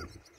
Yeah.